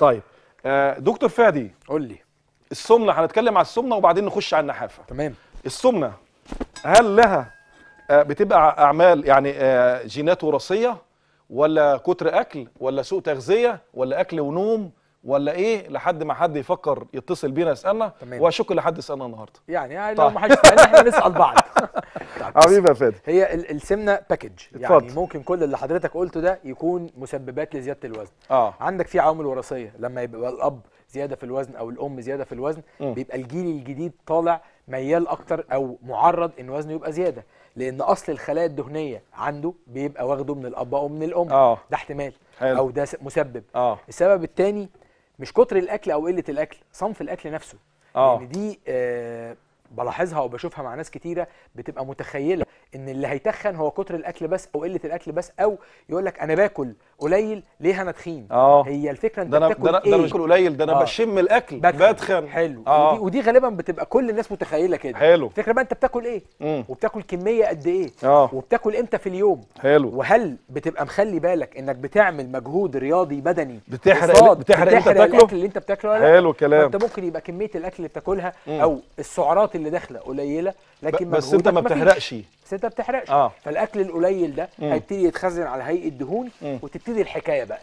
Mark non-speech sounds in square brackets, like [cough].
طيب آه دكتور فادي قول لي. السمنة هنتكلم على السمنة وبعدين نخش على النحافة. تمام. السمنة هل لها آه بتبقى أعمال يعني آه جينات وراثية ولا كتر أكل ولا سوء تغذية ولا أكل ونوم ولا إيه لحد ما حد يفكر يتصل بينا يسألنا. وأشك لحد يسألنا النهارده. يعني, يعني طيب. لو ما حدش سألنا إحنا نسأل بعض. [laughs] حبيبي يا فادي هي ال- السمنة باكج يعني. ممكن كل اللي حضرتك قلته ده يكون مسببات لزيادة الوزن. آه. عندك في عوامل وراثية. لما يبقى الأب زيادة في الوزن أو الأم زيادة في الوزن مم. بيبقى الجيل الجديد طالع ميال أكتر أو معرض إن وزنه يبقى زيادة. لأن أصل الخلايا الدهنية عنده بيبقى واخده من الأب أو من الأم. آه. ده احتمال. حلو. أو ده مسبب. آه. السبب الثاني مش كتر الأكل أو قلة الأكل صنف الأكل نفسه. آه. لأن دي آه بلاحظها وبشوفها مع ناس كتيرة بتبقى متخيلة إن اللي هيتخن هو كتر الأكل بس أو قلة الأكل بس أو يقول لك أنا باكل قليل ليه أنا تخين آه. هي الفكرة أنت بتاكل ده أنا ده أنا مش قليل ده أنا آه. بشم الأكل بدخن. بدخن حلو. آه. ودي, ودي غالبا بتبقى كل الناس متخيلة كده. حلو. الفكرة بقى أنت بتاكل إيه؟ امم وبتاكل كمية قد إيه؟ آه. وبتاكل إمتى في اليوم؟ حلو. وهل بتبقى مخلي بالك إنك بتعمل مجهود رياضي بدني؟ بتحرق بتحرق أنت بتحرق بتاكله؟ الأكل اللي أنت بتاكله ولا لأ؟ حلو الكلام انت ممكن يبقى كمية الأكل اللي بتاكلها مم. أو السعرات اللي داخلة قليلة لكن بس أنت ما. بتحرقش. بس انت ما بتحرقش آه فالأكل القليل ده. هيبتدي يتخزن على هيئة دهون. وتبتدي الحكاية بقى